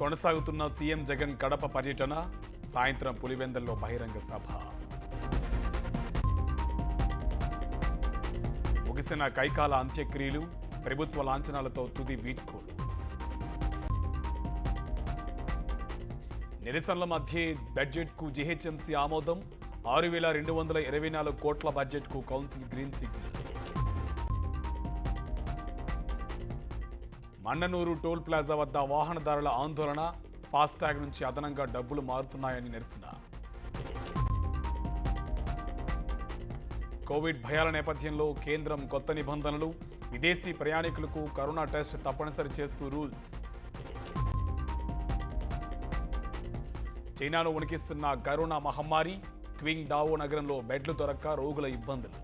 కొనసాగుతున్న సీఎం జగన్ కడప పర్యటన సాయంత్రం పులివెందల్లో బహిరంగ సభ. ముగిసిన కైకాల అంత్యక్రియలు ప్రభుత్వ లాంఛనాలతో తుది వీడ్కోలు. నిరసనల మధ్య బడ్జెట్కు జీహెచ్ఎంసీ ఆమోదం ఆరు వేల రెండు వందల ఇరవై నాలుగు కోట్ల బడ్జెట్కు council green signal. Mannanur toll plaza వద్ద వాహనదారుల ఆందోళన ఫాస్టాగ్ నుంచి అదనంగా డబ్బులు మారుతున్నాయని నిరసన. కోవిడ్ భయాల నేపథ్యంలో కేంద్రం కొత్త నిబంధనలు విదేశీ ప్రయాణికులకు కరోనా టెస్ట్ తప్పనిసరి చేస్తూ రూల్స్. చైనాను ఉనికిస్తున్న కరోనా మహమ్మారి క్వింగ్ డావో నగరంలో బెడ్లు దొరక్క రోగుల ఇబ్బందులు.